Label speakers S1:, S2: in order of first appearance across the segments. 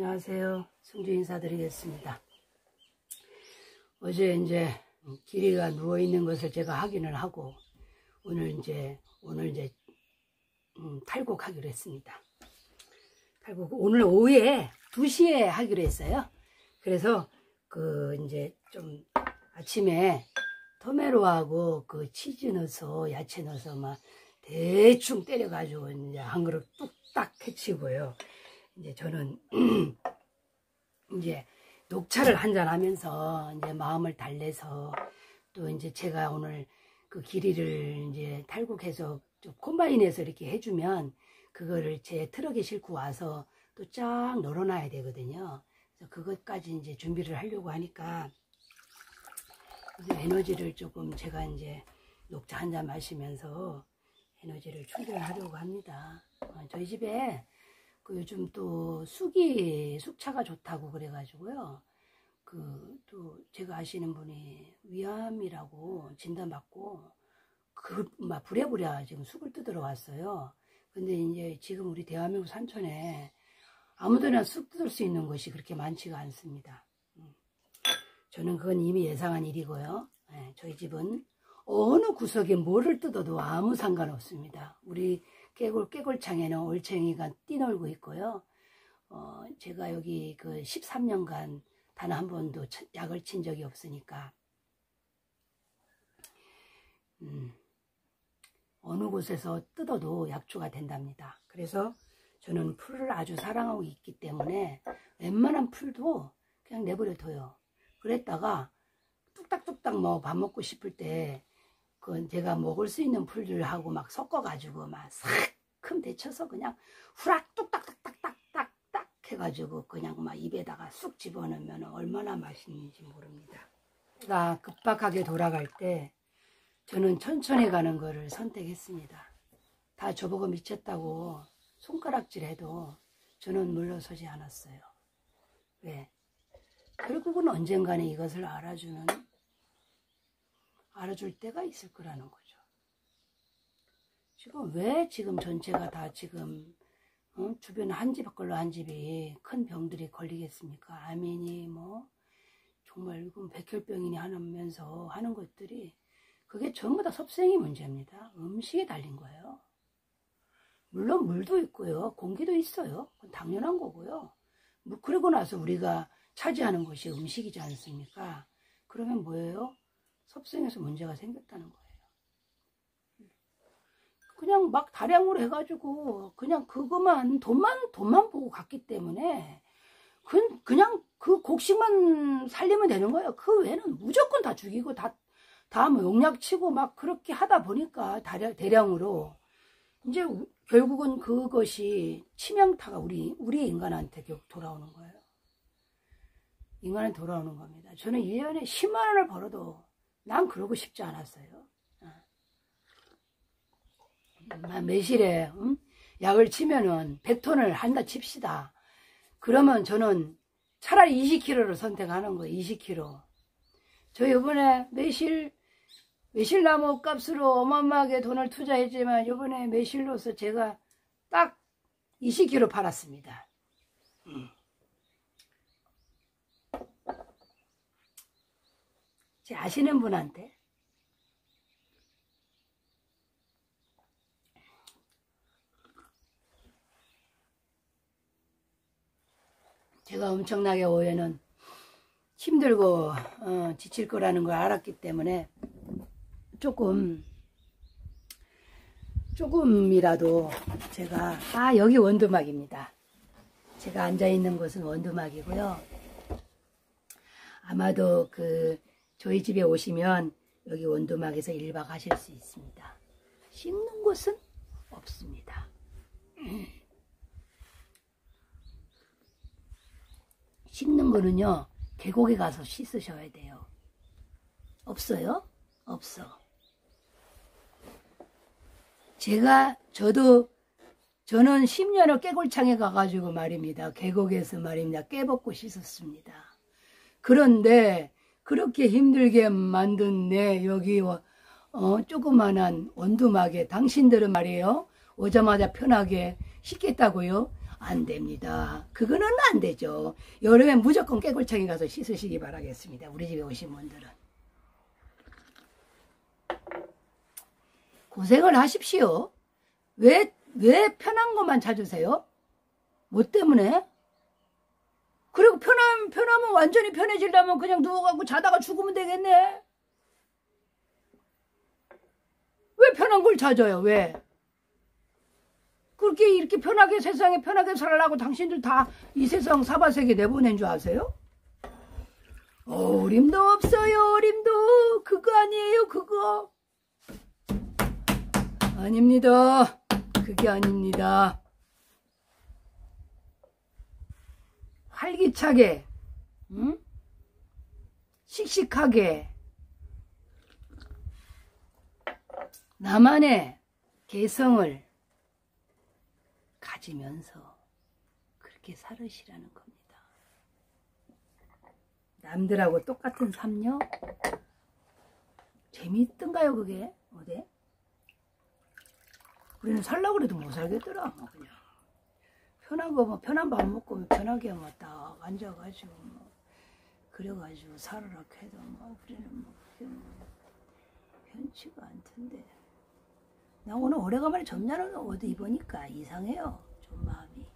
S1: 안녕하세요. 승주 인사드리겠습니다. 어제 이제 길이가 누워 있는 것을 제가 확인을 하고 오늘 이제 오늘 이제 음, 탈곡하기로 했습니다. 탈곡 오늘 오후에 2시에 하기로 했어요. 그래서 그 이제 좀 아침에 토메로하고 그 치즈 넣어서 야채 넣어서 막 대충 때려가지고 이제 한 그릇 뚝딱 해치고요. 이제 저는 이제 녹차를 한잔 하면서 이제 마음을 달래서 또 이제 제가 오늘 그 길이를 이제 탈곡해서 콤바인에서 이렇게 해주면 그거를 제 트럭에 싣고 와서 또 쫙 널어놔야 되거든요. 그래서 그것까지 이제 준비를 하려고 하니까 에너지를 조금 제가 이제 녹차 한 잔 마시면서 에너지를 충전하려고 합니다. 어, 저희 집에 그 요즘 또 쑥이 쑥차가 좋다고 그래가지고요. 그 또 제가 아시는 분이 위암이라고 진단 받고 그 막 부랴부랴 지금 쑥을 뜯으러 왔어요. 근데 이제 지금 우리 대한민국 산촌에 아무데나 쑥 뜯을 수 있는 곳이 그렇게 많지가 않습니다. 음. 저는 그건 이미 예상한 일이고요. 네, 저희 집은 어느 구석에 뭐를 뜯어도 아무 상관없습니다. 우리 깨골, 깨골창에는 올챙이가 뛰놀고 있고요. 어, 제가 여기 그 13년간 단 한 번도 약을 친 적이 없으니까, 음, 어느 곳에서 뜯어도 약초가 된답니다. 그래서 저는 풀을 아주 사랑하고 있기 때문에 웬만한 풀도 그냥 내버려 둬요. 그랬다가 뚝딱뚝딱 뭐 밥 먹고 싶을 때 그건 제가 먹을 수 있는 풀들하고 막 섞어가지고 막 싹큼 데쳐서 그냥 후락 뚝딱딱딱딱딱 해가지고 그냥 막 입에다가 쑥 집어넣으면 얼마나 맛있는지 모릅니다. 제가 급박하게 돌아갈 때 저는 천천히 가는 거를 선택했습니다. 다 저보고 미쳤다고 손가락질해도 저는 물러서지 않았어요. 왜? 결국은 언젠가는 이것을 알아주는 알아줄 때가 있을 거라는 거죠. 지금 왜 지금 전체가 다 지금 어? 주변 한 집 걸로 한 집이 큰 병들이 걸리겠습니까? 아멘이 뭐 정말 이건 백혈병이니 하면서 하는 것들이 그게 전부 다 섭생이 문제입니다. 음식에 달린 거예요. 물론 물도 있고요. 공기도 있어요. 그건 당연한 거고요. 뭐 그러고 나서 우리가 차지하는 것이 음식이지 않습니까? 그러면 뭐예요? 섭생에서 문제가 생겼다는 거예요. 그냥 막 다량으로 해가지고 그냥 그것만 돈만 돈만 보고 갔기 때문에 그, 그냥 그 곡식만 살리면 되는 거예요. 그 외에는 무조건 다 죽이고 다 다뭐 용약 치고 막 그렇게 하다 보니까 다량, 대량으로 이제 결국은 그것이 치명타가 우리 우리 인간한테 결국 돌아오는 거예요. 인간은 돌아오는 겁니다. 저는 1년에 10만 원을 벌어도 난 그러고 싶지 않았어요. 어. 매실에 음? 약을 치면은 100톤을 한다 칩시다. 그러면 저는 차라리 20kg를 선택하는 거예요. 20kg. 저 이번에 매실 매실나무 값으로 어마어마하게 돈을 투자했지만 이번에 매실로서 제가 딱 20kg 팔았습니다. 음. 제 아시는 분한테 제가 엄청나게 오해는 힘들고 어, 지칠 거라는 걸 알았기 때문에 조금 조금이라도 제가 아 여기 원두막입니다. 제가 앉아 있는 곳은 원두막이고요. 아마도 그 저희 집에 오시면 여기 원두막에서 1박 하실 수 있습니다. 씻는 곳은 없습니다. 씻는 거는요, 계곡에 가서 씻으셔야 돼요. 없어요? 없어. 제가, 저도, 저는 10년을 깨골창에 가가지고 말입니다. 계곡에서 말입니다. 깨벗고 씻었습니다. 그런데 그렇게 힘들게 만든 내 여기 어, 조그만한 원두막에 당신들은 말이에요. 오자마자 편하게 씻겠다고요. 안 됩니다. 그거는 안 되죠. 여름에 무조건 깨골청에 가서 씻으시기 바라겠습니다. 우리 집에 오신 분들은. 고생을 하십시오. 왜, 왜 편한 것만 찾으세요? 뭐 때문에? 그리고 편하면, 편하면 완전히 편해지려면 그냥 누워갖고 자다가 죽으면 되겠네. 왜 편한 걸 찾아요? 왜? 그렇게 이렇게 편하게 세상에 편하게 살라고 당신들 다 이 세상 사바세계 내보낸 줄 아세요? 어림도 없어요 어림도 그거 아니에요 그거 아닙니다 그게 아닙니다 활기차게 응? 씩씩하게 나만의 개성을 가지면서 그렇게 살으시라는 겁니다. 남들하고 똑같은 삶요? 재미있던가요 그게? 어디? 우리는 살라고 그래도 못 살겠더라 뭐 그냥 편한 거 뭐 편한 밥 먹고 편하게 뭐 딱 앉아가지고 뭐 그래가지고 살으라 해도 뭐 우리는 뭐 그게 뭐 편치가 않던데 나 오늘 오래간만에 점잖은 옷 입으니까 이상해요. 좀 마음이.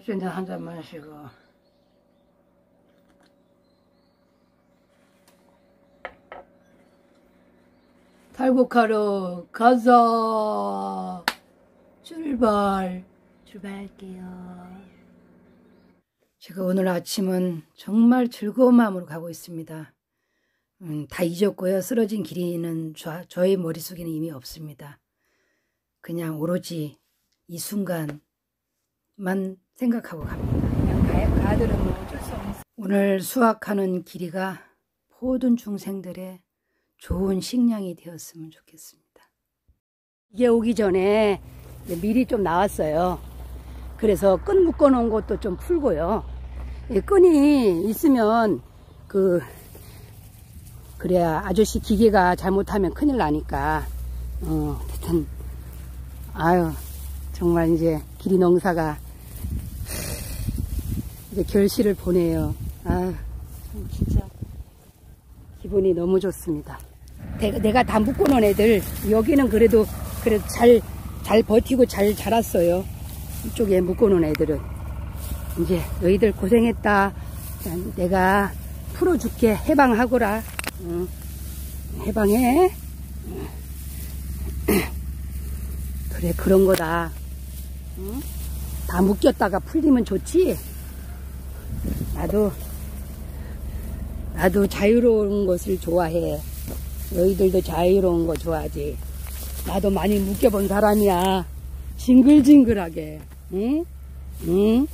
S1: 술한잔 한 잔 마시고. 탈곡하러 가자 출발. 출발할게요. 제가 오늘 아침은 정말 즐거운 마음으로 가고 있습니다. 음, 다 잊었고요. 쓰러진 길이는 저, 저의 머릿속에는 이미 없습니다. 그냥 오로지 이 순간만 생각하고 갑니다. 가들은 뭐 어쩔 수 없어. 오늘 수확하는 길이가 모든 중생들의 좋은 식량이 되었으면 좋겠습니다. 이게 오기 전에 미리 좀 나왔어요. 그래서 끈 묶어 놓은 것도 좀 풀고요. 끈이 있으면 그 그래야 아저씨 기계가 잘못하면 큰일 나니까 어 하여튼 아유 정말 이제 길이 농사가 이제 결실을 보내요. 아, 진짜 기분이 너무 좋습니다. 내가 다 묶어놓은 애들 여기는 그래도 그래도 잘 잘 버티고 잘 자랐어요. 이쪽에 묶어놓은 애들은 이제 너희들 고생했다. 내가 풀어줄게. 해방하거라. 응. 해방해. 그래 그런 거다. 응? 다 묶였다가 풀리면 좋지. 나도 나도 자유로운 것을 좋아해. 너희들도 자유로운 거 좋아하지. 나도 많이 묶여본 사람이야. 징글징글하게. 응? 응?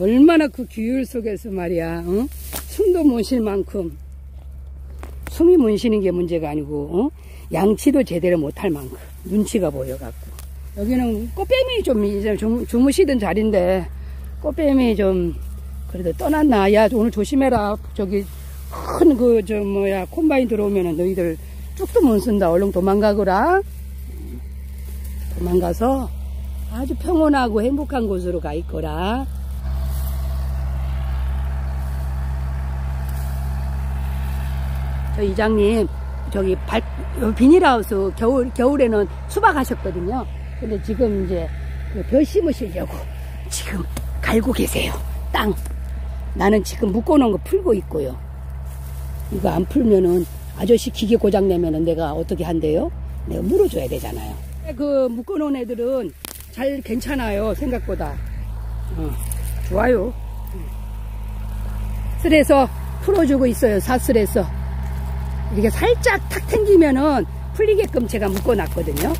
S1: 얼마나 그 규율 속에서 말이야. 응? 숨도 못 쉴 만큼. 숨이 못 쉬는 게 문제가 아니고, 응? 양치도 제대로 못할 만큼. 눈치가 보여갖고. 여기는 꽃뱀이 좀 이제 주무시던 자리인데, 꽃뱀이 좀 그래도 떠났나? 야, 오늘 조심해라. 저기 큰 그 저 뭐야 콤바인 들어오면은 너희들 쭉도 못 쓴다. 얼른 도망가거라. 도망가서 아주 평온하고 행복한 곳으로 가 있거라. 저 이장님 저기 발, 비닐하우스 겨울 겨울에는 수박하셨거든요. 근데 지금 이제 그벼 심으시려고 지금 갈고 계세요. 땅. 나는 지금 묶어놓은 거 풀고 있고요. 이거 안 풀면은 아저씨 기계 고장 내면은 내가 어떻게 한대요? 내가 물어줘야 되잖아요. 그 묶어놓은 애들은 잘 괜찮아요. 생각보다. 어, 좋아요. 쓸에서 풀어주고 있어요. 사슬에서. 이렇게 살짝 탁 당기면은 풀리게끔 제가 묶어놨거든요.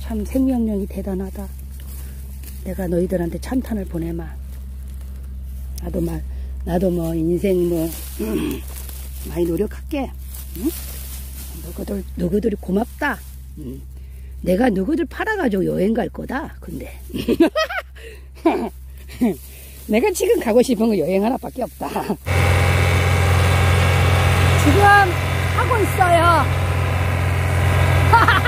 S1: 참 생명력이 대단하다. 내가 너희들한테 찬탄을 보내마. 나도 말, 나도 뭐 인생 뭐 많이 노력할게. 응? 누구들 누구들이 고맙다. 응. 내가 누구들 팔아가지고 여행 갈 거다. 근데 내가 지금 가고 싶은 거 여행 하나밖에 없다. 지금 하고 있어요.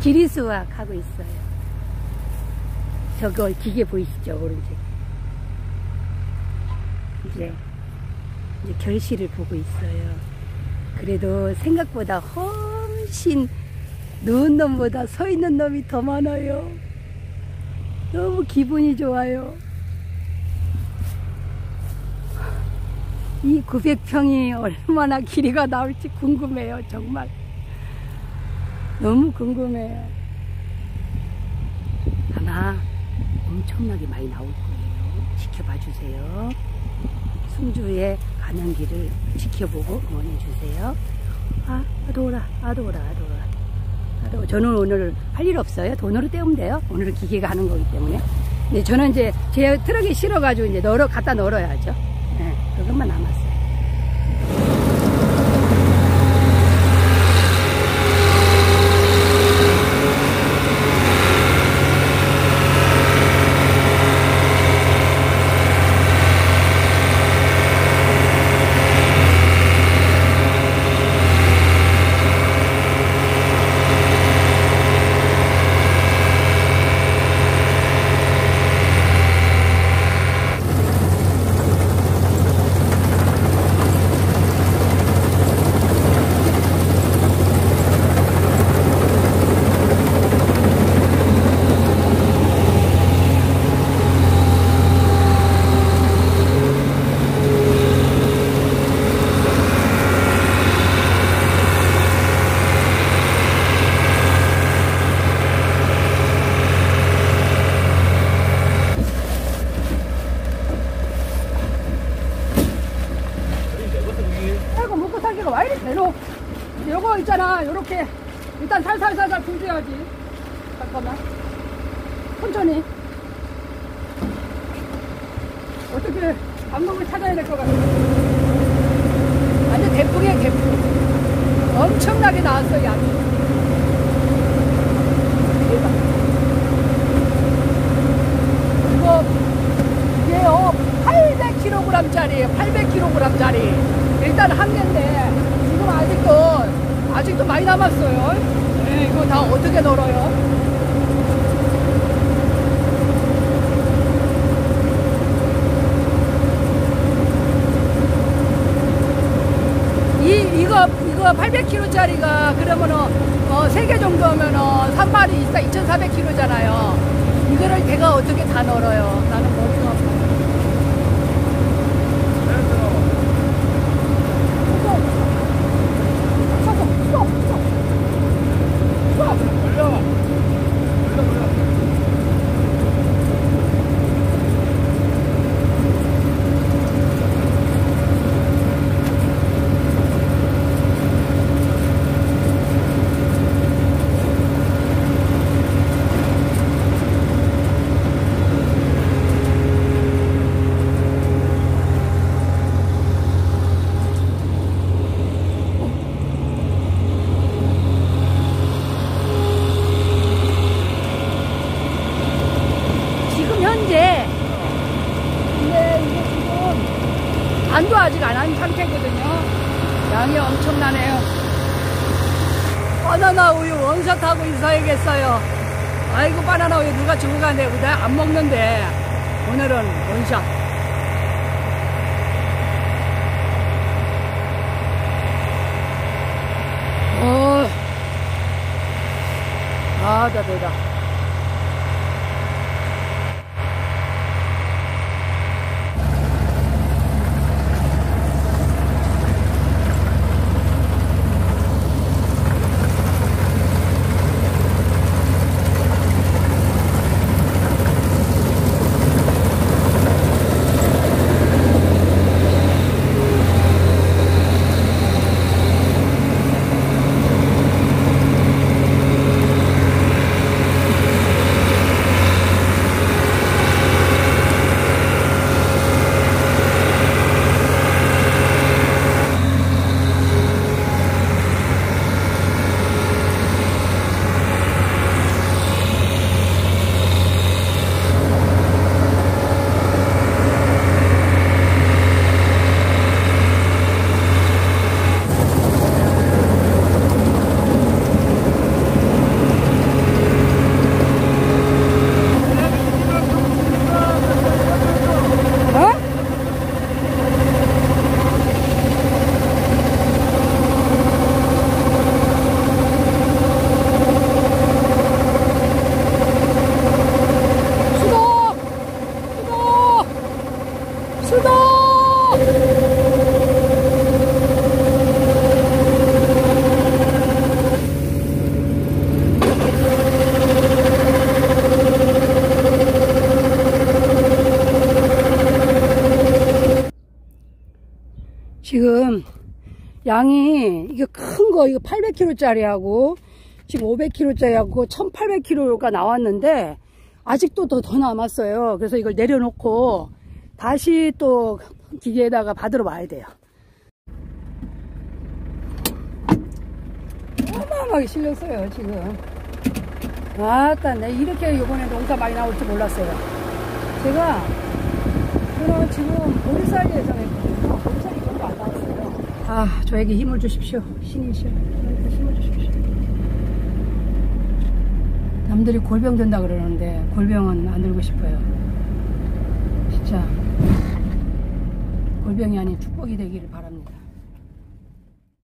S1: 기리수학 하고 있어요. 저거 기계 보이시죠? 오른쪽에. 이제, 이제 결실을 보고 있어요. 그래도 생각보다 훨씬 누운 놈보다 서 있는 놈이 더 많아요. 너무 기분이 좋아요. 이 900평이 얼마나 길이가 나올지 궁금해요, 정말. 너무 궁금해요. 아마 엄청나게 많이 나올 거예요. 지켜봐 주세요. 승주에 가는 길을 지켜보고 응원해 주세요. 아, 아도라, 아도라, 아도라. 아도 저는 오늘 할 일 없어요. 돈으로 때우면 돼요. 오늘은 기계가 하는 거기 때문에. 근데 저는 이제 제 트럭에 실어가지고 이제 널어, 갖다 널어야죠. 네, 그것만 남았어요. 아이고 먹고 살기가 왜 이리 되노? 요거 있잖아 요렇게 일단 살살살살 불줘야지 잠깐만 천천히 어떻게 방법을 찾아야 될 것 같아 완전 대풍이야 대풍 엄청나게 나왔어 양이 이거 이게요 800kg짜리 800kg짜리 일단 한 개인데 지금 아직도 아직도 많이 남았어요. 네, 이거 다 어떻게 널어요? 이 이거 이거 800kg짜리가 그러면은 어, 3개 정도면은 3마리 있어 2,400kg잖아요. 이거를 제가 어떻게 다 널어요? 나는 머리가 아파. 지금 현재 근데 이게 지금 안도 아직 안 한 상태거든요. 양이 엄청나네요. 바나나 우유 원샷 하고 있어야겠어요. 아이고 바나나 우유 누가 주고 가네. 내가 안 먹는데 오늘은 원샷. 어. 아, 다 되다. 지금 양이 이게 큰 거 이거 800kg 짜리하고 지금 500kg 짜리하고 1800kg가 나왔는데 아직도 더, 더 남았어요. 그래서 이걸 내려놓고 다시 또 기계에다가 받으러 와야 돼요. 어마어마하게 실렸어요 지금. 아따 내 이렇게 이번에 농사 많이 나올 줄 몰랐어요. 제가 저는 지금 보리쌀 예정했거든요. 보리쌀이 별로 안 나왔어요. 아 저에게 힘을 주십시오. 신이시여 저에게 힘을 주십시오. 남들이 골병 든다 그러는데 골병은 안 들고 싶어요. 진짜 골병이 아닌 축복이 되기를 바랍니다.